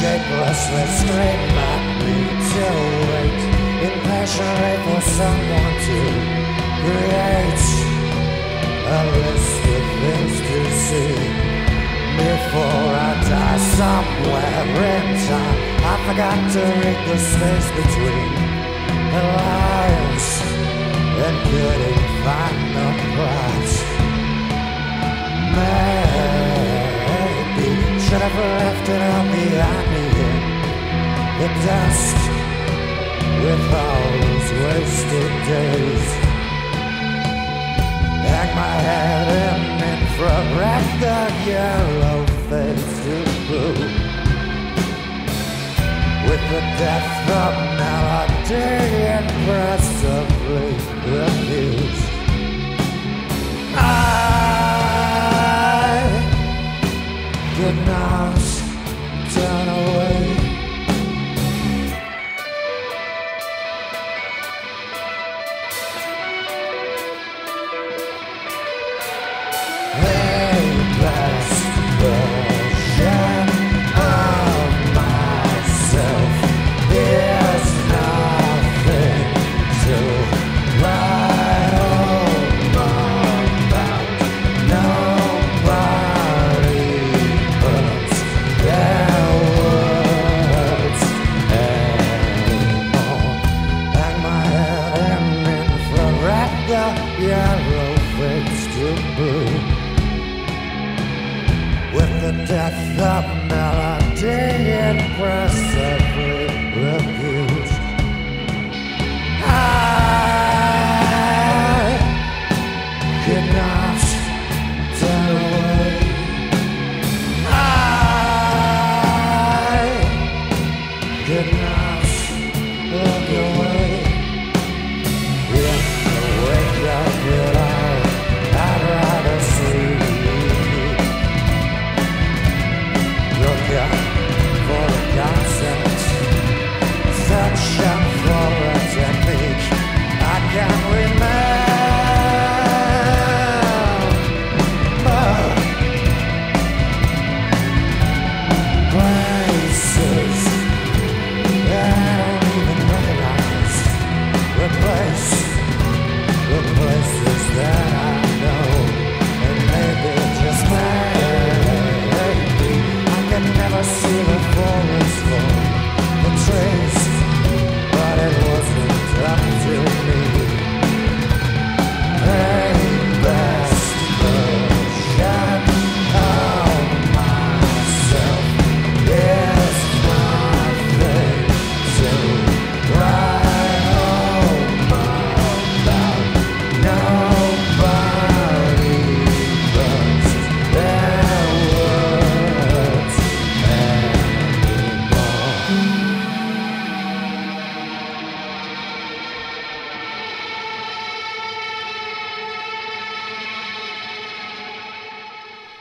shapelessly scream at me to wait impatiently for someone to create a list of things to see before I die somewhere in time. I forgot to read the space between the lines and couldn't find the plot. Maybe should have left it me in the dust with all those wasted days. Hang my head in infrared, the yellow fades to blue with the death of melody impressively refused. With the death of melody impressively refused. I could not turn away. I could not look away.